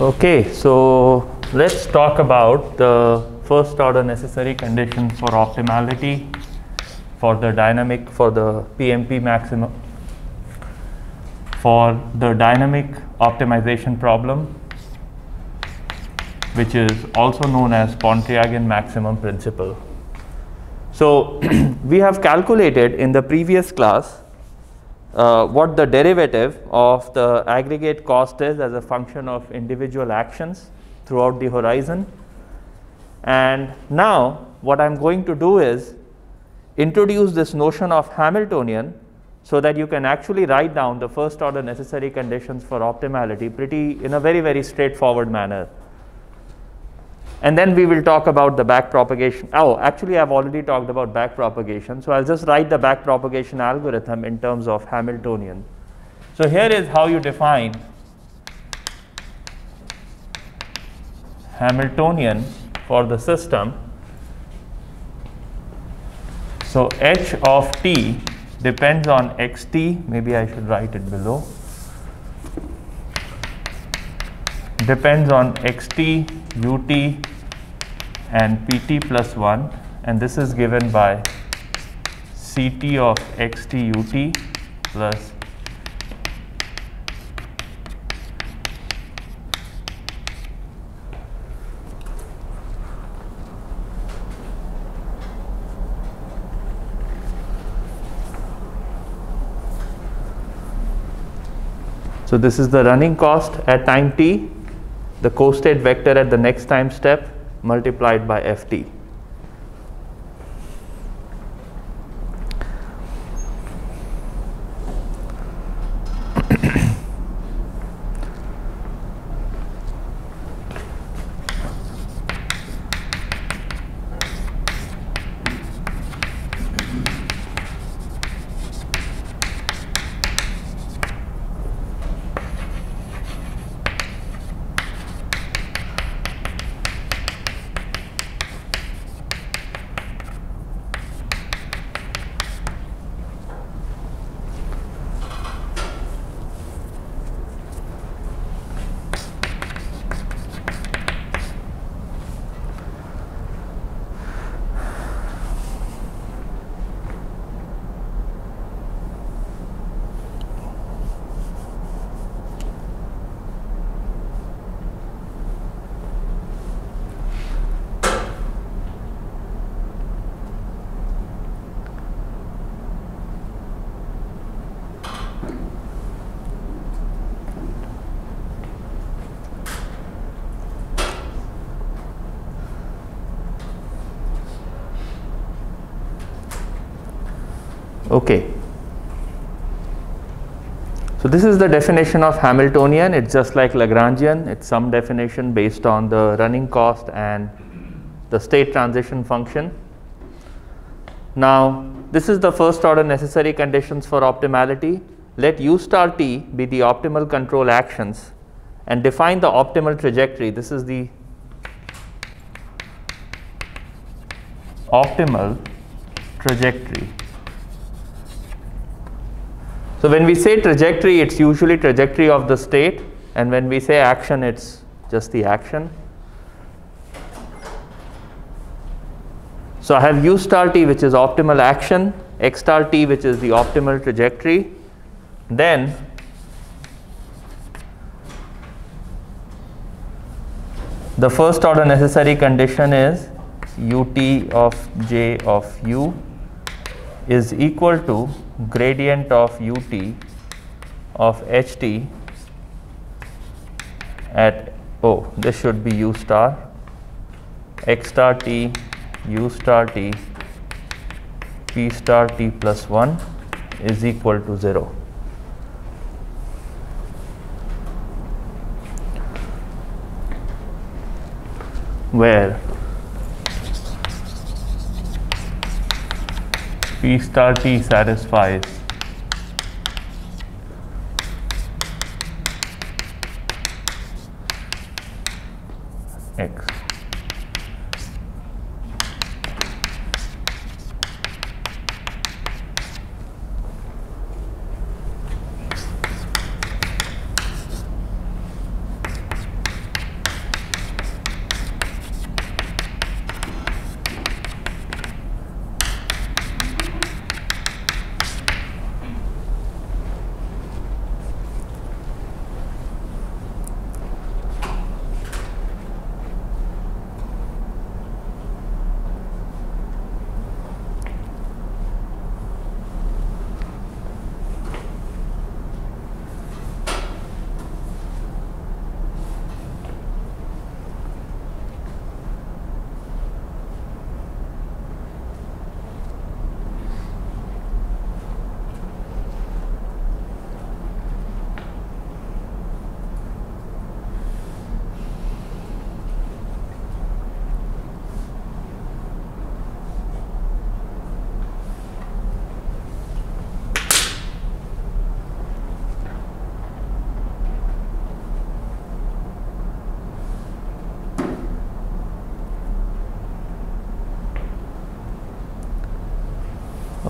Okay, so let's talk about the first order necessary conditions for optimality for the dynamic for the PMP maximum for the dynamic optimization problem which is also known as Pontryagin maximum principle. So we have calculated in the previous class uh, what the derivative of the aggregate cost is as a function of individual actions throughout the horizon. And now what I'm going to do is introduce this notion of Hamiltonian so that you can actually write down the first order necessary conditions for optimality pretty in a very very straightforward manner. And then we will talk about the back propagation. Oh, actually I've already talked about back propagation. So I'll just write the back propagation algorithm in terms of Hamiltonian. So here is how you define Hamiltonian for the system. So h of t depends on xt, maybe I should write it below, depends on xt, ut, and pt plus 1 and this is given by ct of xt ut plus So this is the running cost at time t, the co-state vector at the next time step multiplied by ft. Okay. So this is the definition of Hamiltonian. It's just like Lagrangian. It's some definition based on the running cost and the state transition function. Now, this is the first order necessary conditions for optimality. Let u star t be the optimal control actions and define the optimal trajectory. This is the optimal trajectory. So when we say trajectory, it's usually trajectory of the state and when we say action, it's just the action. So I have u star t which is optimal action, x star t which is the optimal trajectory. Then the first order necessary condition is ut of j of u is equal to gradient of ut of ht at O. this should be u star x star t u star t p star t plus 1 is equal to 0 where P star T satisfies X.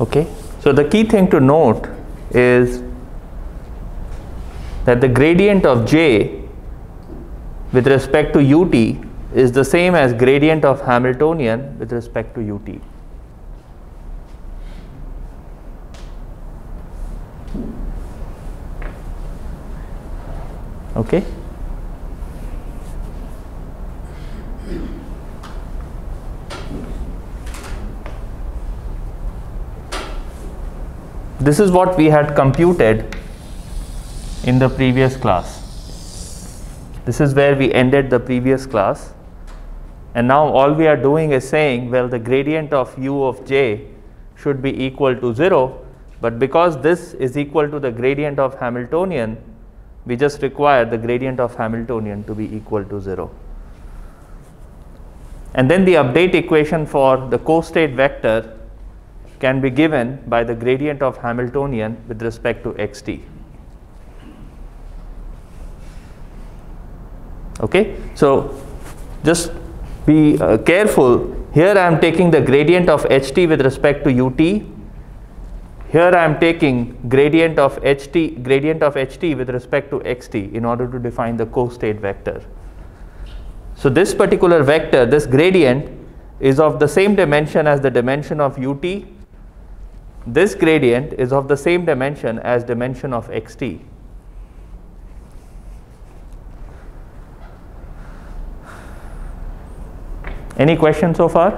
Okay, so the key thing to note is that the gradient of j with respect to ut is the same as gradient of Hamiltonian with respect to ut. Okay. This is what we had computed in the previous class. This is where we ended the previous class. And now all we are doing is saying, well, the gradient of u of j should be equal to 0. But because this is equal to the gradient of Hamiltonian, we just require the gradient of Hamiltonian to be equal to 0. And then the update equation for the co-state vector can be given by the gradient of Hamiltonian with respect to xt. Okay, so just be uh, careful. Here I am taking the gradient of ht with respect to ut. Here I am taking gradient of ht gradient of ht with respect to xt in order to define the co-state vector. So this particular vector, this gradient is of the same dimension as the dimension of ut this gradient is of the same dimension as dimension of xt. Any questions so far?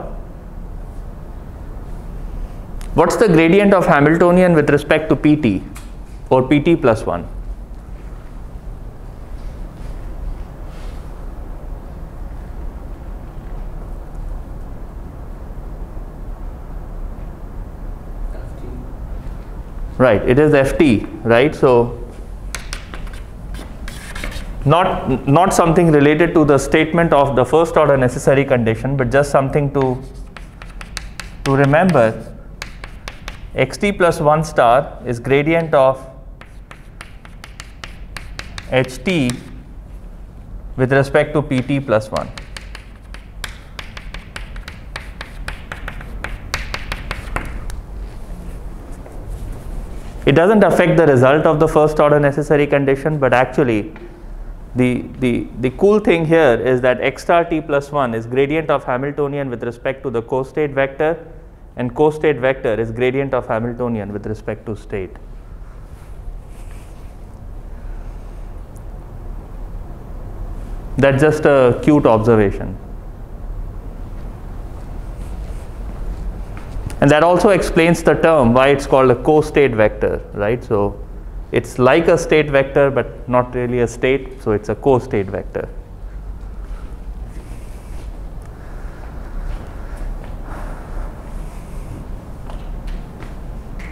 What's the gradient of Hamiltonian with respect to pt or pt plus 1? Right it is ft right? So not not something related to the statement of the first order necessary condition but just something to to remember. Xt plus 1 star is gradient of ht with respect to pt plus 1 It doesn't affect the result of the first order necessary condition, but actually the, the, the cool thing here is that x star t plus 1 is gradient of Hamiltonian with respect to the co-state vector and co-state vector is gradient of Hamiltonian with respect to state. That's just a cute observation. And that also explains the term why it's called a co-state vector, right? So it's like a state vector, but not really a state, so it's a co-state vector.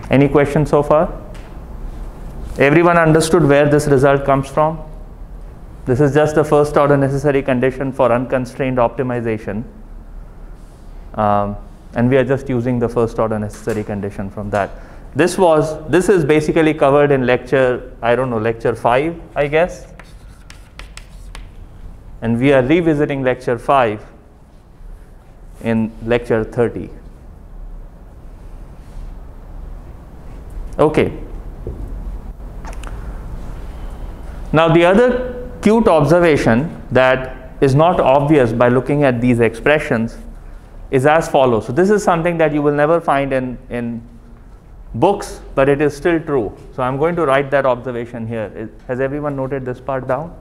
Any questions so far? Everyone understood where this result comes from? This is just the first order necessary condition for unconstrained optimization. Um, and we are just using the first order necessary condition from that. This was, this is basically covered in lecture, I don't know, lecture 5, I guess. And we are revisiting lecture 5 in lecture 30. Okay. Now the other cute observation that is not obvious by looking at these expressions is as follows. So this is something that you will never find in, in books, but it is still true. So I'm going to write that observation here. Is, has everyone noted this part down?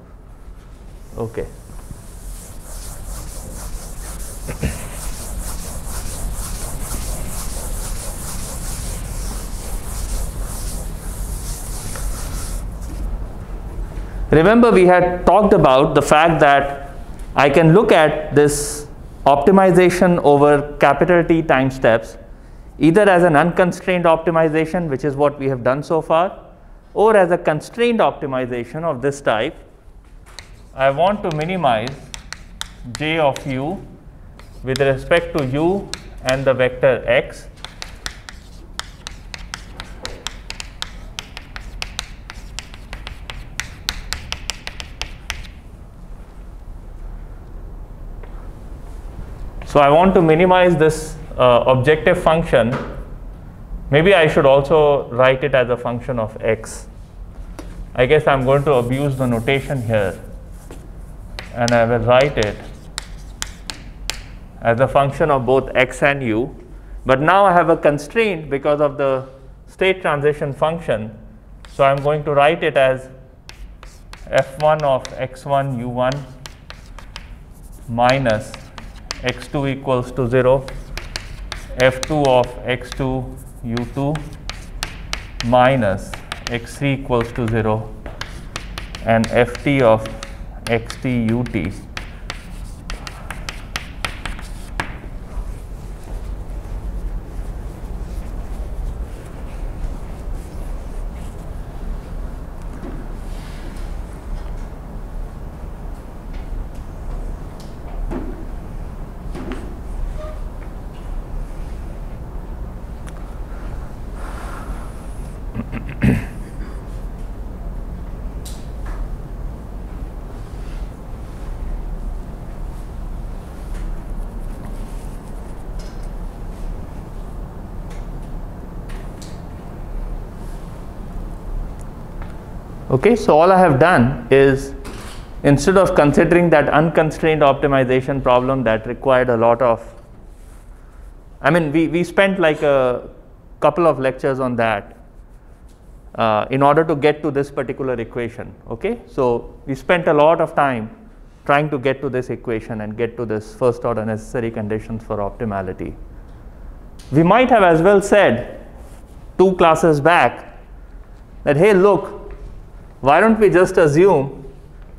Okay. Remember we had talked about the fact that I can look at this optimization over capital T time steps either as an unconstrained optimization which is what we have done so far or as a constrained optimization of this type. I want to minimize j of u with respect to u and the vector x So I want to minimize this uh, objective function Maybe I should also write it as a function of x. I guess I'm going to abuse the notation here and I will write it as a function of both x and u. But now I have a constraint because of the state transition function. So I'm going to write it as f1 of x1 u1 minus x2 equals to 0, f2 of x2 u2 minus x3 equals to 0 and ft of xt ut Okay, so all I have done is instead of considering that unconstrained optimization problem that required a lot of, I mean, we, we spent like a couple of lectures on that uh, in order to get to this particular equation. Okay, so we spent a lot of time trying to get to this equation and get to this first order necessary conditions for optimality. We might have as well said two classes back that hey look why don't we just assume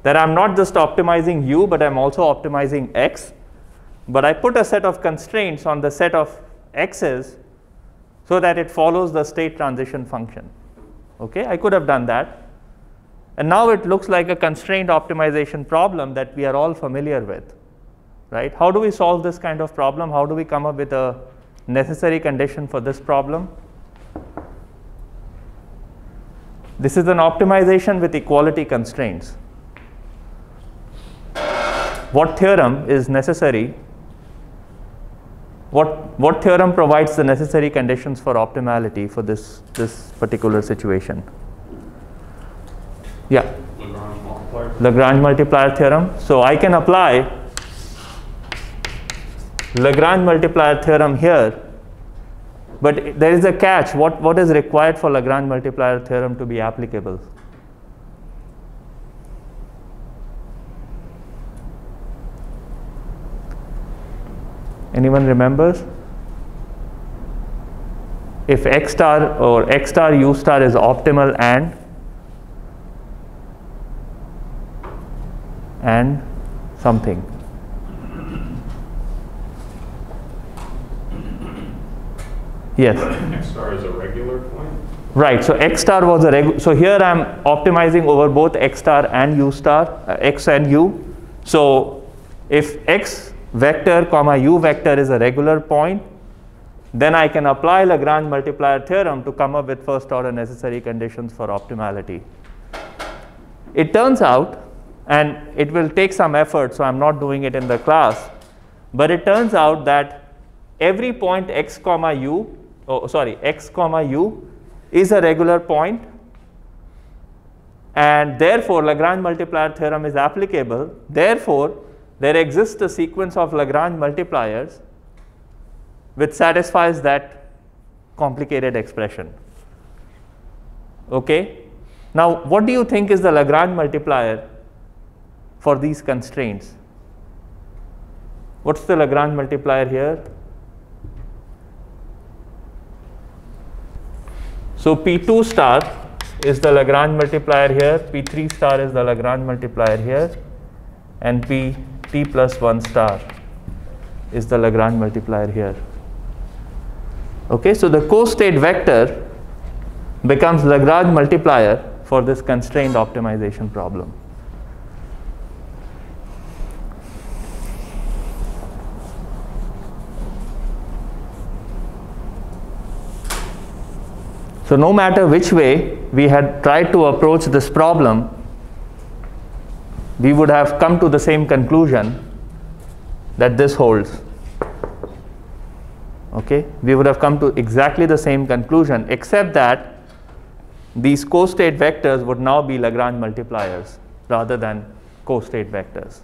that I'm not just optimizing u, but I'm also optimizing x, but I put a set of constraints on the set of x's so that it follows the state transition function. Okay, I could have done that. And now it looks like a constraint optimization problem that we are all familiar with, right? How do we solve this kind of problem? How do we come up with a necessary condition for this problem? This is an optimization with equality constraints. What theorem is necessary? What, what theorem provides the necessary conditions for optimality for this, this particular situation? Yeah. Lagrange multiplier. Lagrange multiplier theorem. So I can apply Lagrange multiplier theorem here but there is a catch. What, what is required for Lagrange multiplier theorem to be applicable? Anyone remembers? If x star or x star u star is optimal and and something. Yes. X star is a regular point? Right, so x star was a regular, so here I'm optimizing over both x star and u star, uh, x and u. So if x vector comma u vector is a regular point, then I can apply Lagrange multiplier theorem to come up with first order necessary conditions for optimality. It turns out, and it will take some effort, so I'm not doing it in the class, but it turns out that every point x comma u oh sorry, x comma u is a regular point and therefore Lagrange multiplier theorem is applicable. Therefore, there exists a sequence of Lagrange multipliers which satisfies that complicated expression. Okay? Now, what do you think is the Lagrange multiplier for these constraints? What's the Lagrange multiplier here? So P2 star is the Lagrange multiplier here, P3 star is the Lagrange multiplier here, and P t plus 1 star is the Lagrange multiplier here. Okay, so the co-state vector becomes Lagrange multiplier for this constrained optimization problem. So no matter which way we had tried to approach this problem, we would have come to the same conclusion that this holds. Okay, we would have come to exactly the same conclusion except that these co-state vectors would now be Lagrange multipliers rather than co-state vectors.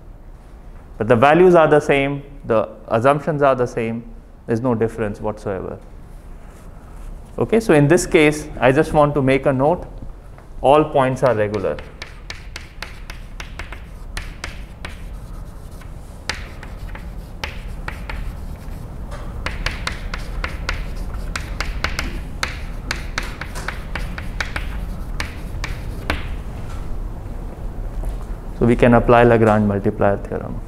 But the values are the same, the assumptions are the same, there's no difference whatsoever. Okay, so in this case, I just want to make a note, all points are regular. So we can apply Lagrange multiplier theorem.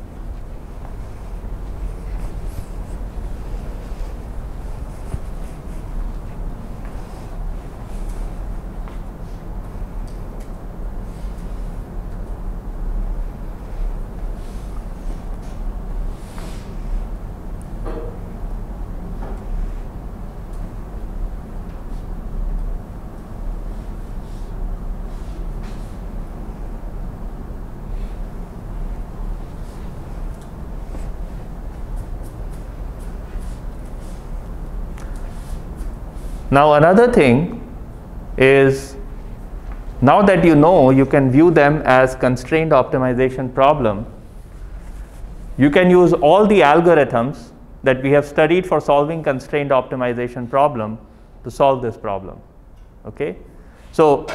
Now another thing is now that you know you can view them as constrained optimization problem, you can use all the algorithms that we have studied for solving constrained optimization problem to solve this problem. Okay? So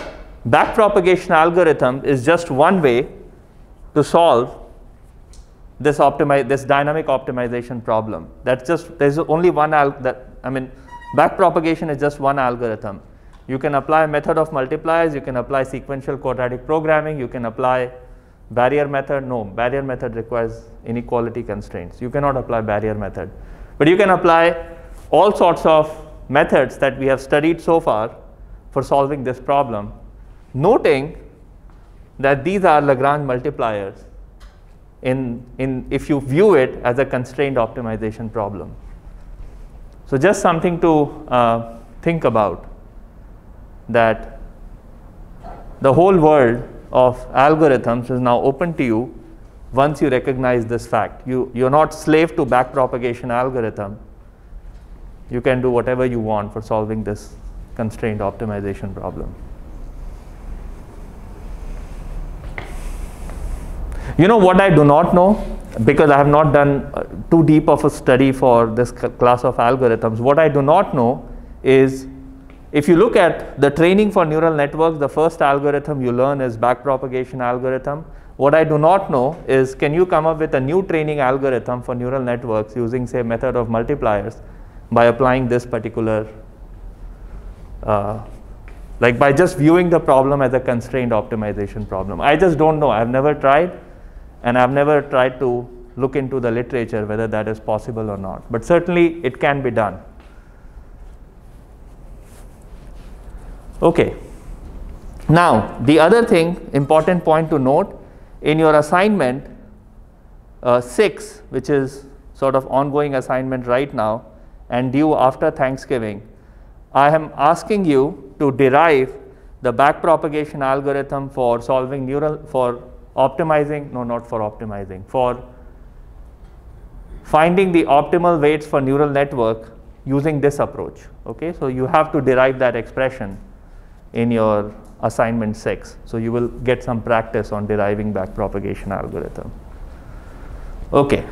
backpropagation algorithm is just one way to solve this optimize this dynamic optimization problem. That's just there's only one that I mean Backpropagation is just one algorithm. You can apply a method of multipliers, you can apply sequential quadratic programming, you can apply barrier method. No, barrier method requires inequality constraints. You cannot apply barrier method. But you can apply all sorts of methods that we have studied so far for solving this problem, noting that these are Lagrange multipliers in, in if you view it as a constrained optimization problem. So just something to uh, think about that the whole world of algorithms is now open to you once you recognize this fact. You, you're not slave to backpropagation algorithm. You can do whatever you want for solving this constrained optimization problem. You know what I do not know? because I have not done uh, too deep of a study for this class of algorithms, what I do not know is if you look at the training for neural networks, the first algorithm you learn is backpropagation algorithm. What I do not know is can you come up with a new training algorithm for neural networks using say method of multipliers by applying this particular uh, like by just viewing the problem as a constrained optimization problem. I just don't know. I've never tried and I've never tried to look into the literature whether that is possible or not. But certainly it can be done. Okay. Now, the other thing, important point to note, in your assignment uh, 6, which is sort of ongoing assignment right now and due after Thanksgiving, I am asking you to derive the backpropagation algorithm for solving neural, for optimizing, no, not for optimizing, for finding the optimal weights for neural network using this approach. Okay, so you have to derive that expression in your assignment 6. So you will get some practice on deriving backpropagation algorithm. Okay,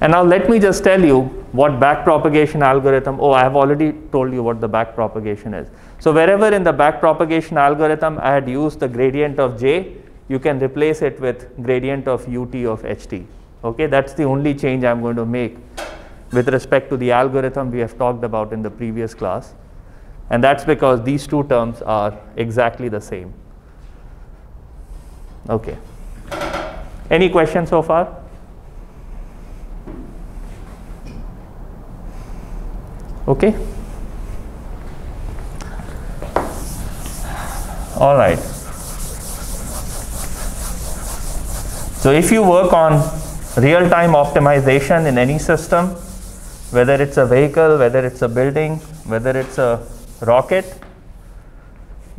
and now let me just tell you what backpropagation algorithm, oh I have already told you what the backpropagation is. So wherever in the backpropagation algorithm I had used the gradient of j, you can replace it with gradient of ut of ht. Okay, that's the only change I'm going to make with respect to the algorithm we have talked about in the previous class. And that's because these two terms are exactly the same. Okay. Any questions so far? Okay. All right. So if you work on real-time optimization in any system, whether it's a vehicle, whether it's a building, whether it's a rocket,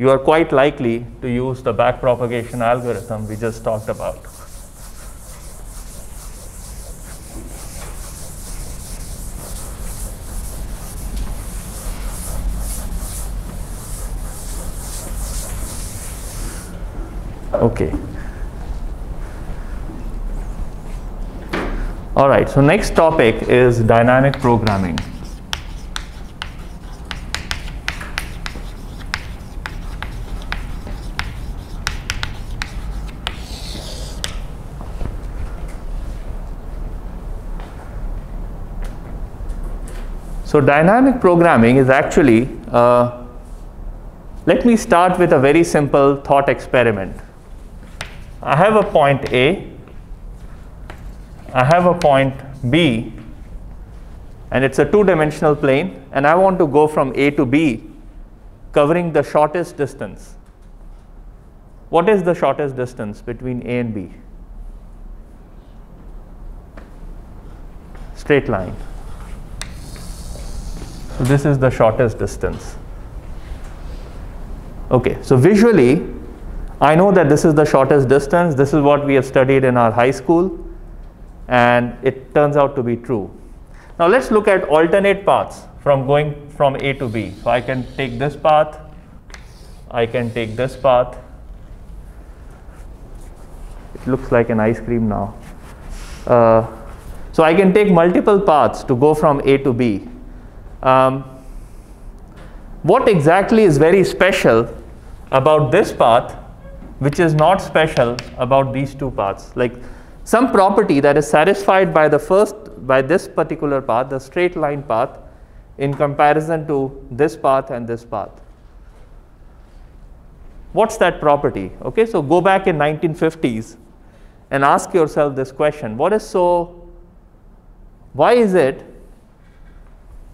you are quite likely to use the backpropagation algorithm we just talked about. Okay. All right, so next topic is dynamic programming. So dynamic programming is actually, uh, let me start with a very simple thought experiment. I have a point A, I have a point B, and it's a two-dimensional plane, and I want to go from A to B, covering the shortest distance. What is the shortest distance between A and B? Straight line. So this is the shortest distance. Okay, so visually, I know that this is the shortest distance. This is what we have studied in our high school, and it turns out to be true. Now let's look at alternate paths from going from A to B. So I can take this path, I can take this path. It looks like an ice cream now. Uh, so I can take multiple paths to go from A to B. Um, what exactly is very special about this path which is not special about these two paths like some property that is satisfied by the first by this particular path the straight line path in comparison to this path and this path. What's that property? Okay so go back in 1950s and ask yourself this question. What is so why is it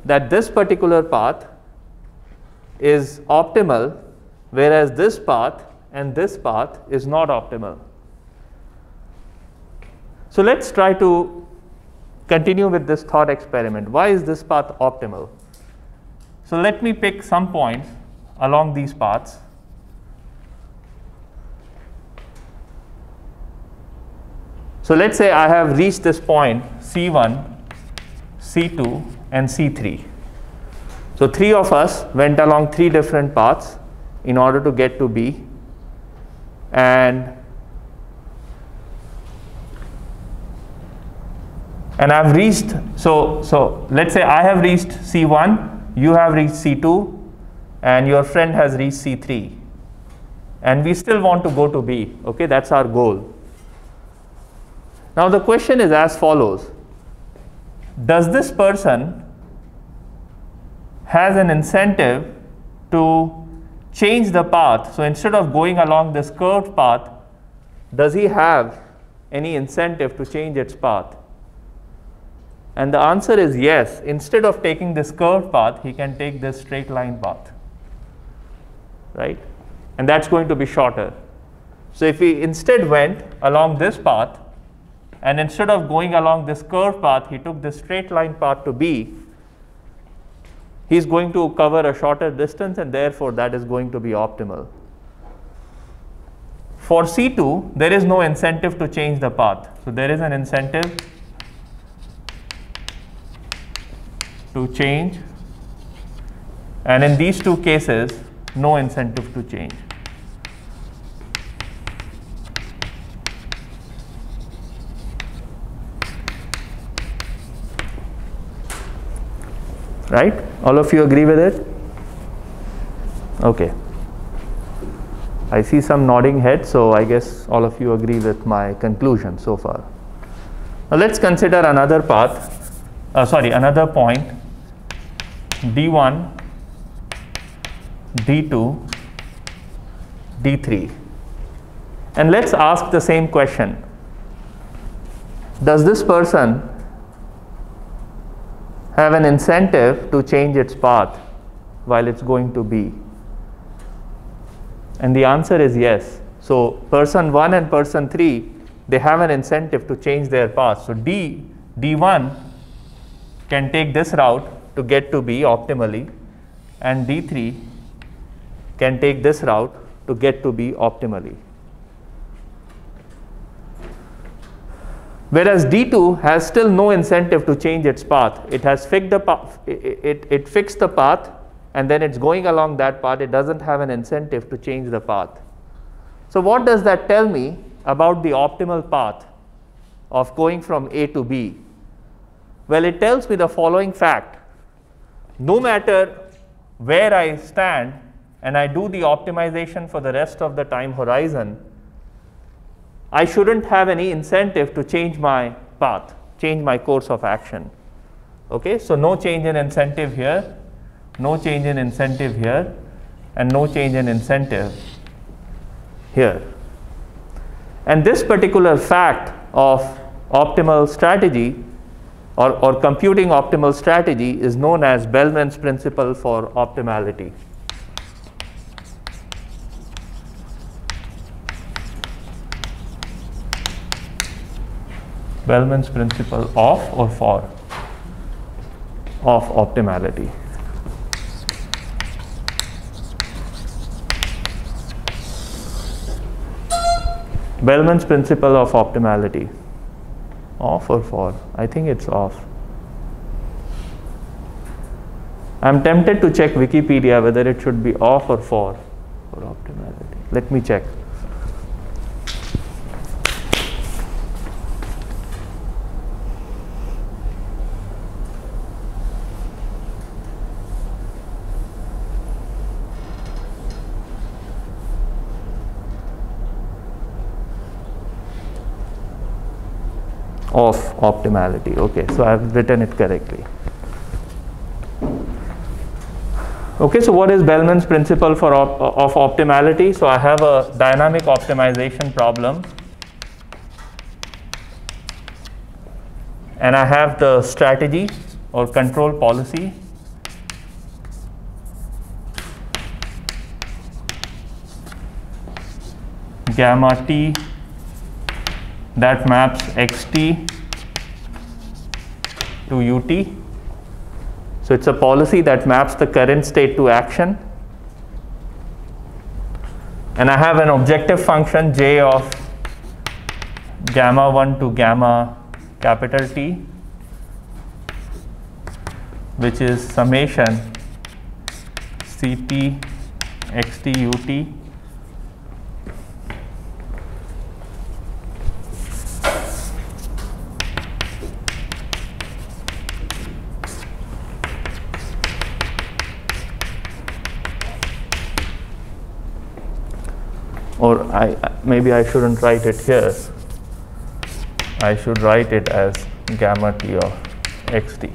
that this particular path is optimal, whereas this path and this path is not optimal. So let's try to continue with this thought experiment. Why is this path optimal? So let me pick some points along these paths. So let's say I have reached this point C1, C2, and C3. So three of us went along three different paths in order to get to B and and I've reached so so let's say I have reached C1 you have reached C2 and your friend has reached C3 and we still want to go to B okay that's our goal now the question is as follows does this person has an incentive to change the path. So instead of going along this curved path, does he have any incentive to change its path? And the answer is yes. Instead of taking this curved path, he can take this straight line path. Right? And that's going to be shorter. So if he instead went along this path, and instead of going along this curved path, he took this straight line path to B, he is going to cover a shorter distance and therefore that is going to be optimal. For C2, there is no incentive to change the path. So there is an incentive to change and in these two cases, no incentive to change. right? All of you agree with it? Okay. I see some nodding heads, so I guess all of you agree with my conclusion so far. Now let's consider another path, uh, sorry, another point D1, D2, D3. And let's ask the same question. Does this person have an incentive to change its path while it's going to B? And the answer is yes. So person 1 and person 3, they have an incentive to change their path. So D, D1 can take this route to get to B optimally and D3 can take this route to get to B optimally. Whereas D2 has still no incentive to change its path. It has fixed the path, it, it, it fixed the path and then it's going along that path. It doesn't have an incentive to change the path. So, what does that tell me about the optimal path of going from A to B? Well, it tells me the following fact no matter where I stand and I do the optimization for the rest of the time horizon, I shouldn't have any incentive to change my path, change my course of action. Okay, so no change in incentive here, no change in incentive here, and no change in incentive here. And this particular fact of optimal strategy or, or computing optimal strategy is known as Bellman's principle for optimality. Bellman's principle of or for of optimality. Bellman's principle of optimality. Off or for? I think it's off. I'm tempted to check Wikipedia whether it should be off or for for optimality. Let me check. Of optimality. Okay, so I've written it correctly. Okay, so what is Bellman's principle for op of optimality? So I have a dynamic optimization problem. And I have the strategy or control policy. Gamma t that maps xt to ut. So it's a policy that maps the current state to action. And I have an objective function j of gamma 1 to gamma capital T, which is summation Ct xt ut or I, maybe I shouldn't write it here. I should write it as gamma t of xt.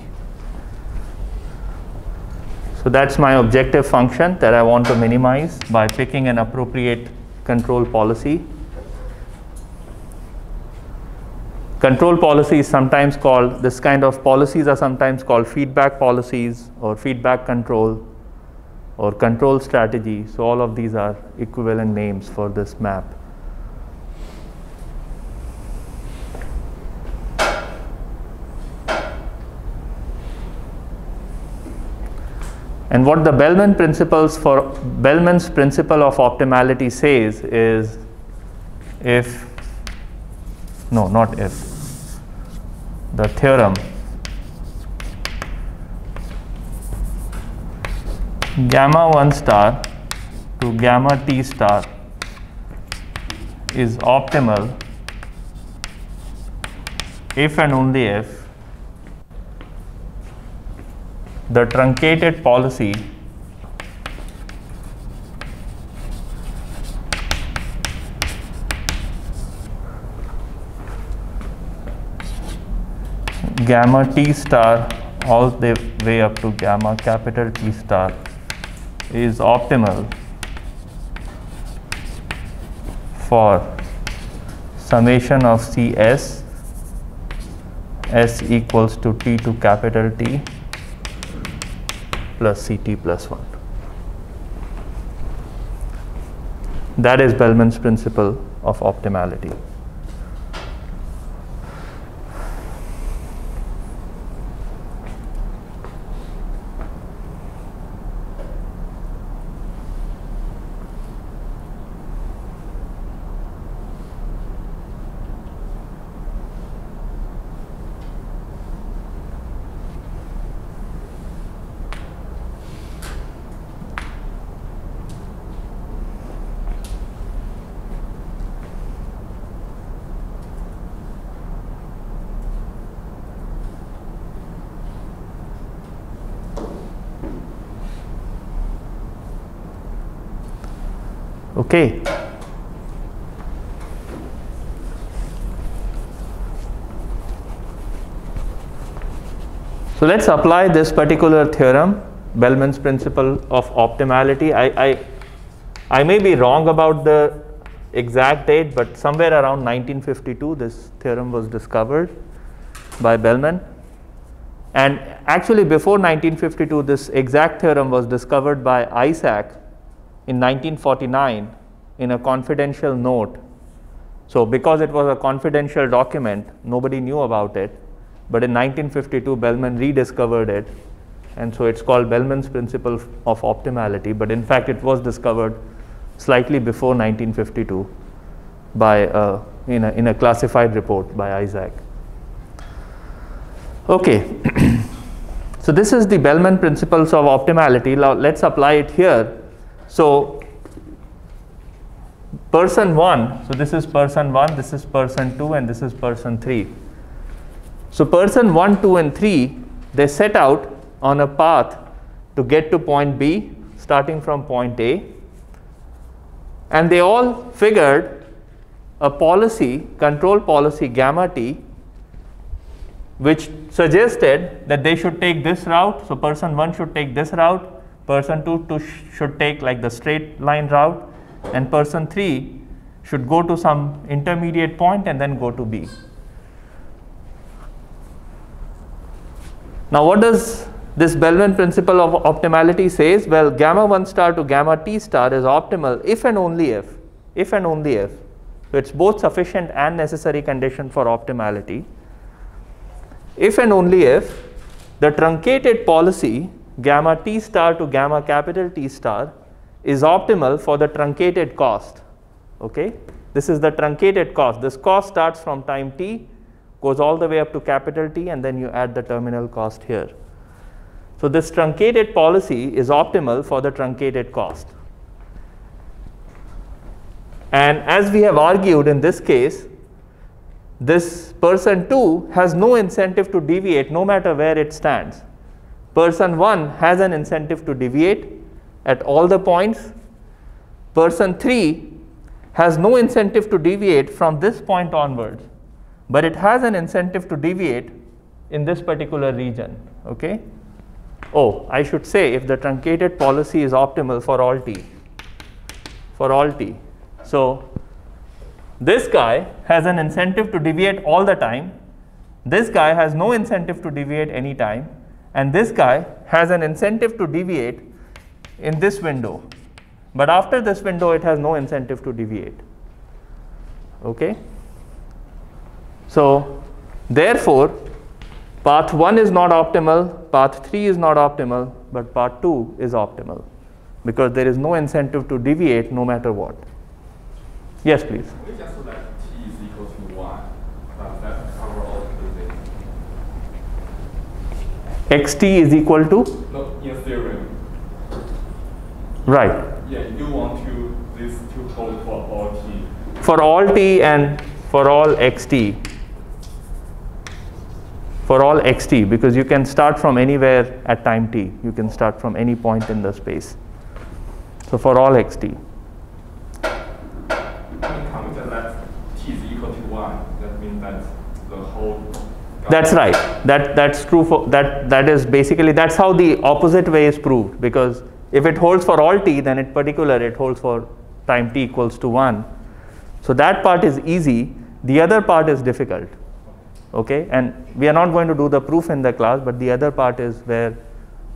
So that's my objective function that I want to minimize by picking an appropriate control policy. Control policy is sometimes called, this kind of policies are sometimes called feedback policies or feedback control or control strategy. So all of these are equivalent names for this map. And what the Bellman principles for Bellman's principle of optimality says is if no not if the theorem gamma 1 star to gamma t star is optimal if and only if the truncated policy gamma t star all the way up to gamma capital T star is optimal for summation of Cs S equals to T to capital T plus Ct plus 1. That is Bellman's principle of optimality. Okay. So let's apply this particular theorem, Bellman's principle of optimality. I, I, I may be wrong about the exact date, but somewhere around 1952, this theorem was discovered by Bellman. And actually, before 1952, this exact theorem was discovered by Isaac in 1949 in a confidential note. So, because it was a confidential document, nobody knew about it. But in 1952, Bellman rediscovered it, and so it's called Bellman's principle of optimality. But in fact, it was discovered slightly before 1952 by uh, in, a, in a classified report by Isaac. Okay, so this is the Bellman principles of optimality. Now let's apply it here. So person 1, so this is person 1, this is person 2, and this is person 3. So person 1, 2 and 3, they set out on a path to get to point B starting from point A. And they all figured a policy, control policy gamma t, which suggested that they should take this route. So person 1 should take this route, person 2 to sh should take like the straight line route, and person 3 should go to some intermediate point and then go to B. Now, what does this Bellman principle of optimality says? Well, gamma 1 star to gamma t star is optimal if and only if, if and only if. So, it is both sufficient and necessary condition for optimality. If and only if the truncated policy gamma t star to gamma capital T star is optimal for the truncated cost. Okay? This is the truncated cost. This cost starts from time t goes all the way up to capital T and then you add the terminal cost here. So this truncated policy is optimal for the truncated cost. And as we have argued in this case, this person 2 has no incentive to deviate no matter where it stands. Person 1 has an incentive to deviate at all the points. Person 3 has no incentive to deviate from this point onwards but it has an incentive to deviate in this particular region. Okay? Oh, I should say if the truncated policy is optimal for all t, for all t. So, this guy has an incentive to deviate all the time, this guy has no incentive to deviate any time, and this guy has an incentive to deviate in this window. But after this window, it has no incentive to deviate. Okay? So, therefore, path 1 is not optimal, path 3 is not optimal, but path 2 is optimal because there is no incentive to deviate no matter what. Yes, please. We just let t is equal to 1, but that cover all the xt is equal to? No, in theorem. Right. Yeah, you want to this to hold for all t. For all t and for all xt for all xt because you can start from anywhere at time t. You can start from any point in the space. So for all xt. Commit that t is equal to 1. That means that the whole. That's right. That that's true for that that is basically that's how the opposite way is proved because if it holds for all t then in particular it holds for time t equals to 1. So that part is easy. The other part is difficult. Okay? And we are not going to do the proof in the class but the other part is where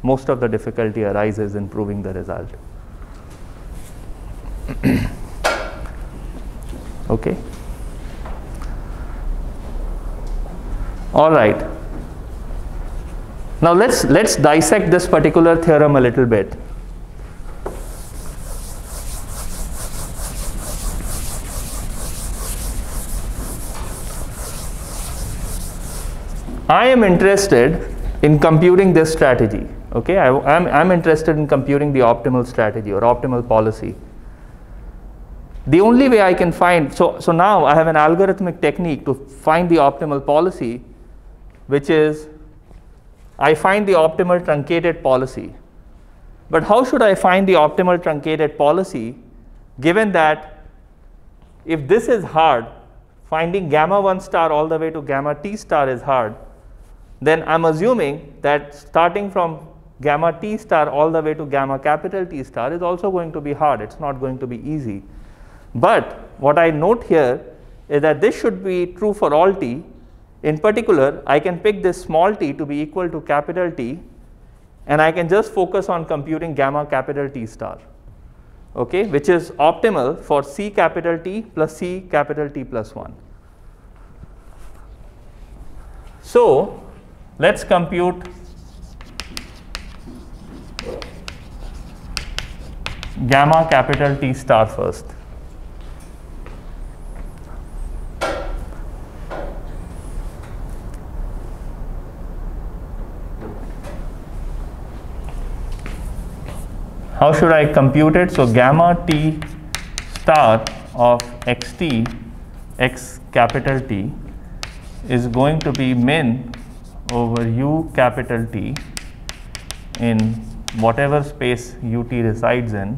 most of the difficulty arises in proving the result. Okay? All right now let's let's dissect this particular theorem a little bit I am interested in computing this strategy. Okay, I, am I'm, I'm interested in computing the optimal strategy or optimal policy. The only way I can find, so, so now I have an algorithmic technique to find the optimal policy, which is I find the optimal truncated policy. But how should I find the optimal truncated policy given that if this is hard, finding gamma 1 star all the way to gamma t star is hard, then I'm assuming that starting from gamma t star all the way to gamma capital T star is also going to be hard. It's not going to be easy. But what I note here is that this should be true for all t. In particular, I can pick this small t to be equal to capital T and I can just focus on computing gamma capital T star, okay, which is optimal for C capital T plus C capital T plus 1. So, let us compute gamma capital T star first. How should I compute it? So gamma t star of xt, x capital T, is going to be min over u capital T in whatever space ut resides in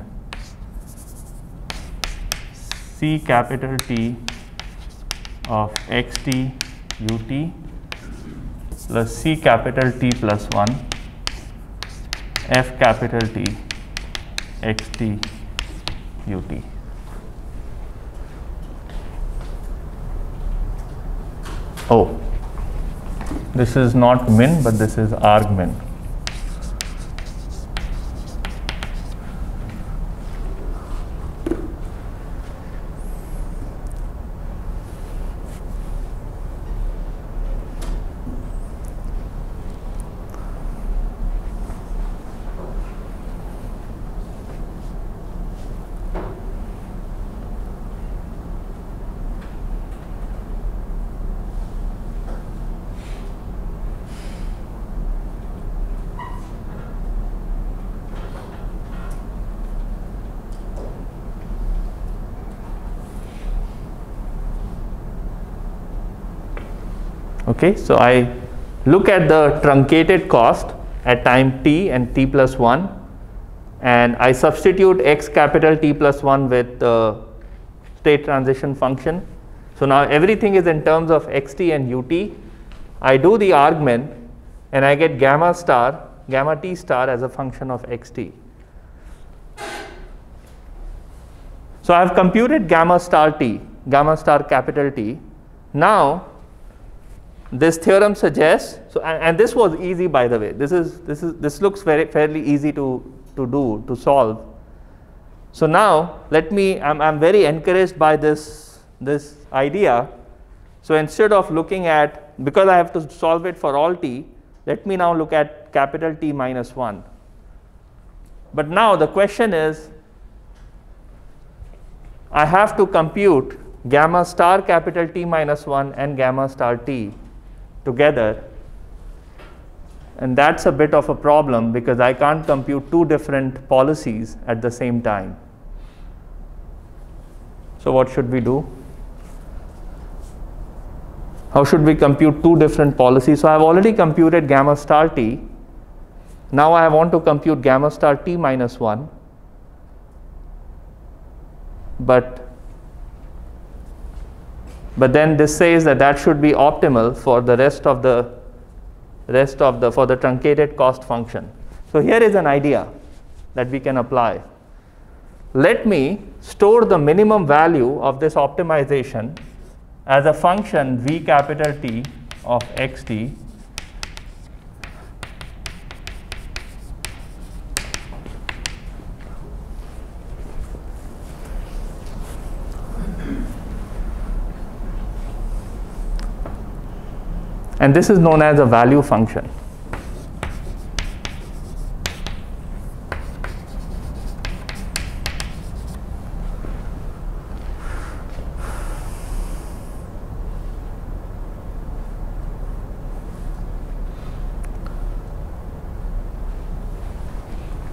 c capital T of xt ut plus c capital T plus 1 f capital T xt ut. Oh, this is not min, but this is argmin. Okay, so I look at the truncated cost at time t and t plus 1 and I substitute x capital T plus 1 with the state transition function. So now everything is in terms of xt and ut. I do the argmin and I get gamma star, gamma t star as a function of xt. So I have computed gamma star t, gamma star capital T. Now this theorem suggests so and, and, this was easy by the way. This is this is this looks very fairly easy to to do to solve. So now let me i'm, I'm very encouraged by this this idea. So instead of looking at because i have to solve it for all t let me now look at capital t minus 1 but now the question is i have to compute gamma star capital t minus 1 and gamma star t together and that's a bit of a problem because I can't compute two different policies at the same time. So what should we do? How should we compute two different policies? So I've already computed gamma star t. Now I want to compute gamma star t minus 1. But but then this says that that should be optimal for the rest of the rest of the for the truncated cost function. So here is an idea that we can apply. Let me store the minimum value of this optimization as a function v capital T of xt and this is known as a value function.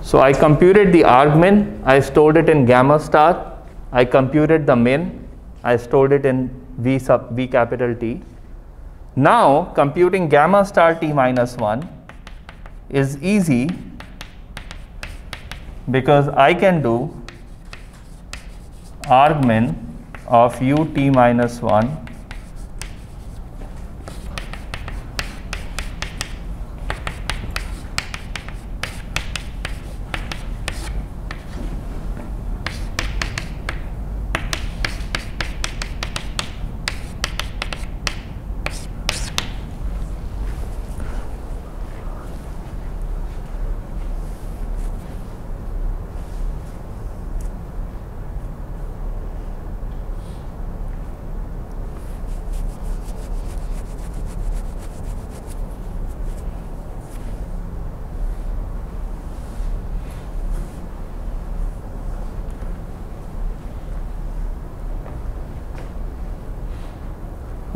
So I computed the argmin, I stored it in gamma star, I computed the min, I stored it in V sub V capital T. Now computing gamma star t minus 1 is easy because I can do argmin of ut minus 1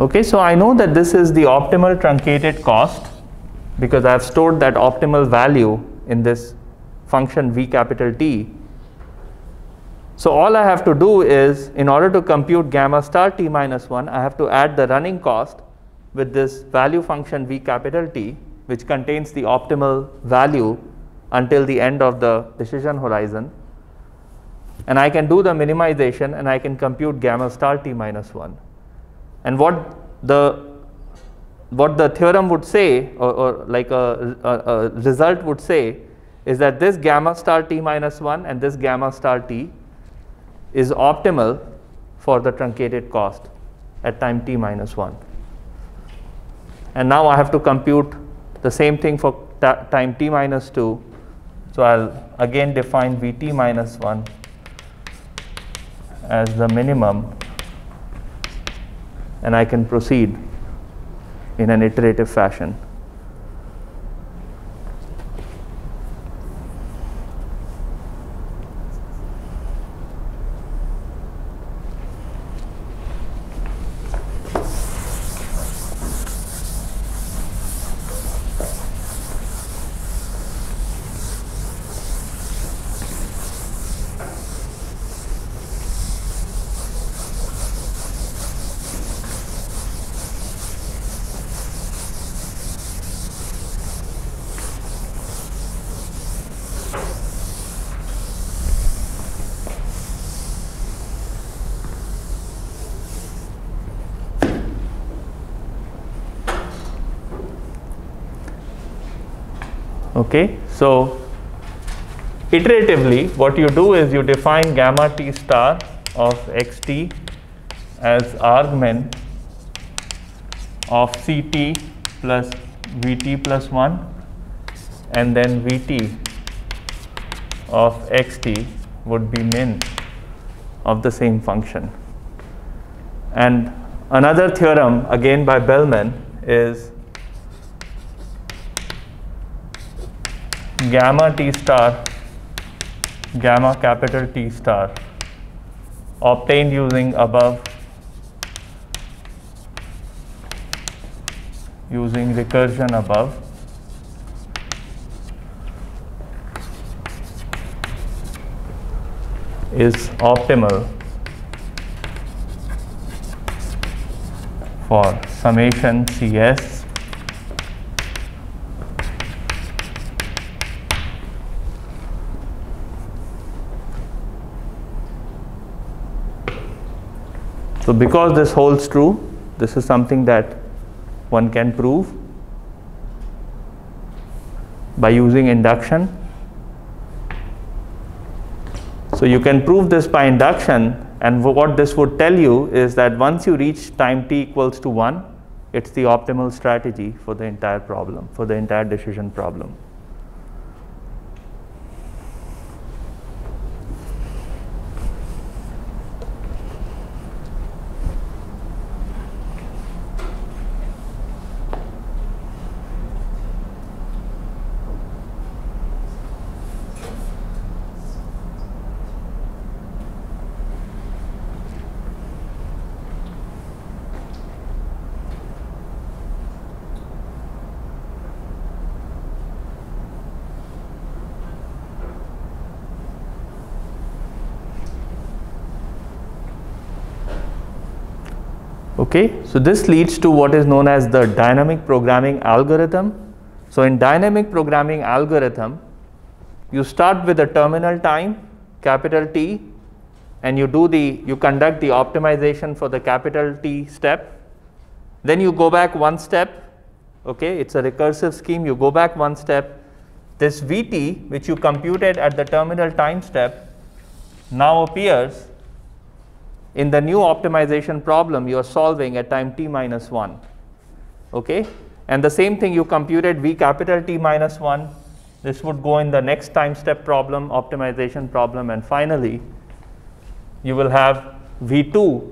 Okay, so I know that this is the optimal truncated cost because I have stored that optimal value in this function v capital T. So all I have to do is in order to compute gamma star t minus 1, I have to add the running cost with this value function v capital T which contains the optimal value until the end of the decision horizon. And I can do the minimization and I can compute gamma star t minus 1. And what the what the theorem would say or, or like a, a, a, result would say is that this gamma star t minus 1 and this gamma star t is optimal for the truncated cost at time t minus 1. And now I have to compute the same thing for time t minus 2. So I'll again define Vt minus 1 as the minimum and I can proceed in an iterative fashion. Okay, so iteratively, what you do is you define gamma t star of xt as argmin of ct plus vt plus 1 and then vt of xt would be min of the same function. And another theorem again by Bellman is gamma t star gamma capital T star obtained using above using recursion above. Is optimal for summation Cs So because this holds true, this is something that one can prove by using induction. So you can prove this by induction and what this would tell you is that once you reach time t equals to 1, it's the optimal strategy for the entire problem, for the entire decision problem. Okay, so this leads to what is known as the dynamic programming algorithm. So in dynamic programming algorithm, you start with a terminal time, capital T, and you do the, you conduct the optimization for the capital T step. Then you go back one step, okay, it's a recursive scheme, you go back one step. This Vt, which you computed at the terminal time step, now appears in the new optimization problem you are solving at time t minus 1. Okay? And the same thing you computed V capital T minus 1. This would go in the next time step problem, optimization problem, and finally, you will have V2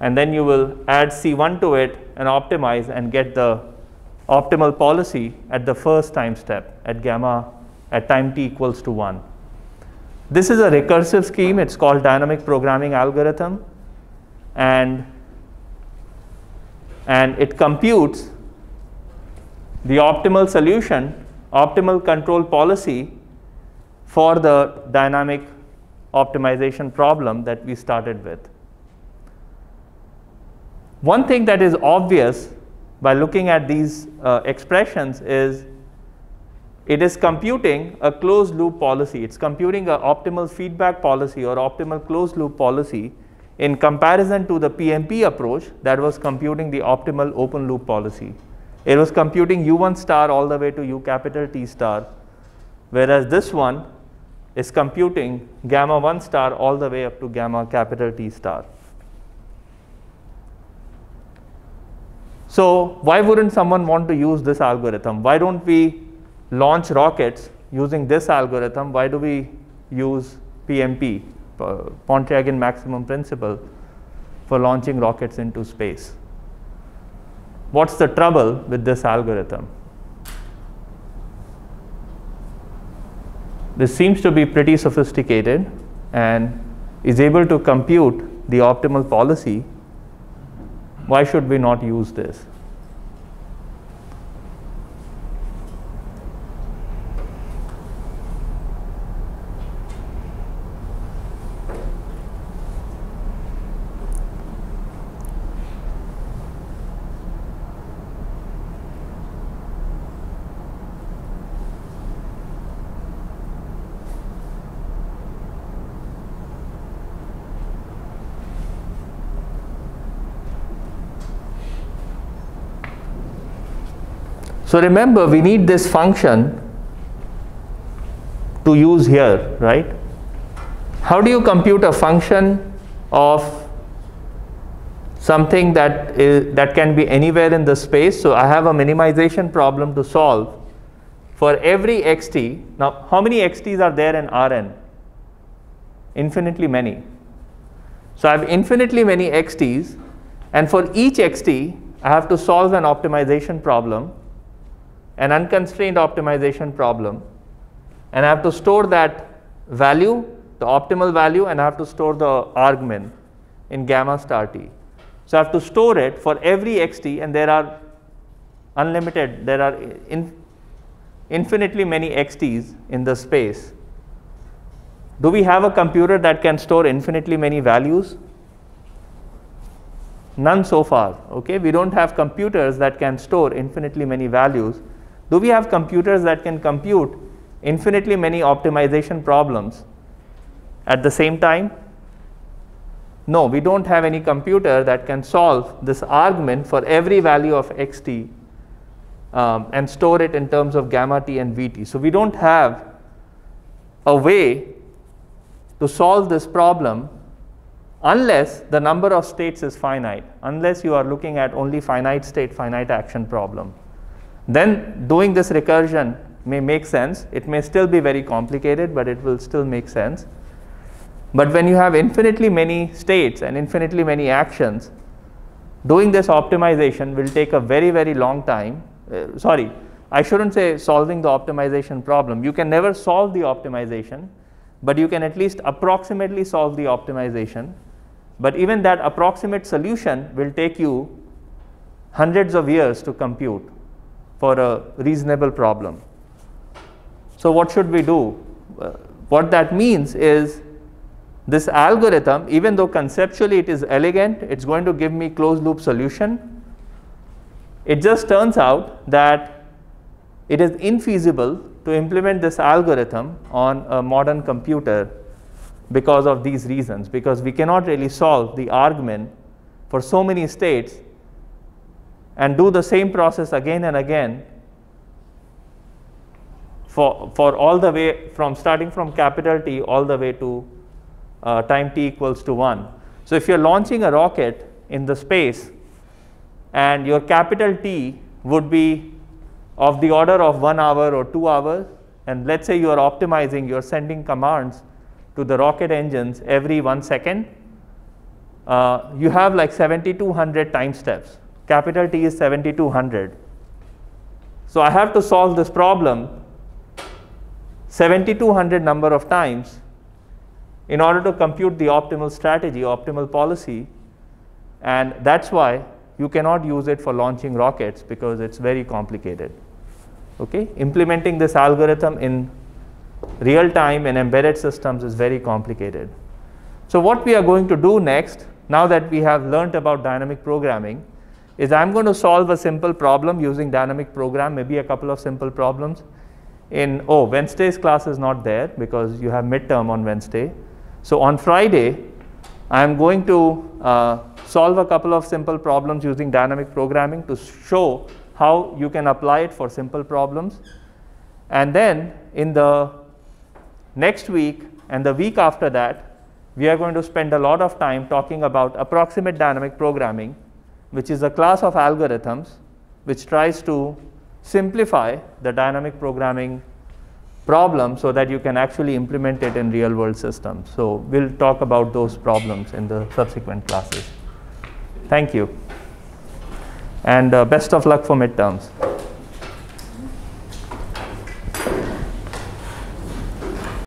and then you will add C1 to it and optimize and get the optimal policy at the first time step at gamma at time t equals to 1. This is a recursive scheme. It's called dynamic programming algorithm. And, and it computes the optimal solution, optimal control policy for the dynamic optimization problem that we started with. One thing that is obvious by looking at these uh, expressions is it is computing a closed loop policy. It's computing an optimal feedback policy or optimal closed loop policy in comparison to the PMP approach that was computing the optimal open loop policy. It was computing U1 star all the way to U capital T star, whereas this one is computing gamma 1 star all the way up to gamma capital T star. So why wouldn't someone want to use this algorithm? Why don't we launch rockets using this algorithm, why do we use PMP, uh, Pontryagin maximum principle, for launching rockets into space? What's the trouble with this algorithm? This seems to be pretty sophisticated and is able to compute the optimal policy. Why should we not use this? So remember we need this function to use here, right? How do you compute a function of something that is that can be anywhere in the space? So I have a minimization problem to solve for every xt. Now how many xt's are there in Rn? Infinitely many. So I have infinitely many xt's and for each xt I have to solve an optimization problem an unconstrained optimization problem and I have to store that value, the optimal value and I have to store the argmin in gamma star t. So I have to store it for every xt and there are unlimited, there are in, infinitely many xt's in the space. Do we have a computer that can store infinitely many values? None so far, okay? We don't have computers that can store infinitely many values do we have computers that can compute infinitely many optimization problems at the same time? No, we don't have any computer that can solve this argmin for every value of xt um, and store it in terms of gamma t and vt. So we don't have a way to solve this problem unless the number of states is finite, unless you are looking at only finite state, finite action problem then doing this recursion may make sense. It may still be very complicated, but it will still make sense. But when you have infinitely many states and infinitely many actions, doing this optimization will take a very, very long time. Uh, sorry, I shouldn't say solving the optimization problem. You can never solve the optimization, but you can at least approximately solve the optimization. But even that approximate solution will take you hundreds of years to compute for a reasonable problem. So what should we do? Uh, what that means is this algorithm, even though conceptually it is elegant, it's going to give me closed loop solution. It just turns out that it is infeasible to implement this algorithm on a modern computer because of these reasons, because we cannot really solve the argmin for so many states and do the same process again and again for, for all the way from starting from capital T all the way to uh, time t equals to 1. So if you're launching a rocket in the space and your capital T would be of the order of 1 hour or 2 hours and let's say you are optimizing, you're sending commands to the rocket engines every 1 second, uh, you have like 7200 time steps. Capital T is 7200. So I have to solve this problem 7200 number of times in order to compute the optimal strategy, optimal policy. And that's why you cannot use it for launching rockets because it's very complicated. Okay? Implementing this algorithm in real time in embedded systems is very complicated. So what we are going to do next, now that we have learned about dynamic programming, is I'm going to solve a simple problem using dynamic program, maybe a couple of simple problems. In, oh, Wednesday's class is not there because you have midterm on Wednesday. So on Friday, I'm going to uh, solve a couple of simple problems using dynamic programming to show how you can apply it for simple problems. And then in the next week and the week after that, we are going to spend a lot of time talking about approximate dynamic programming, which is a class of algorithms which tries to simplify the dynamic programming problem so that you can actually implement it in real world systems. So we'll talk about those problems in the subsequent classes. Thank you. And uh, best of luck for midterms.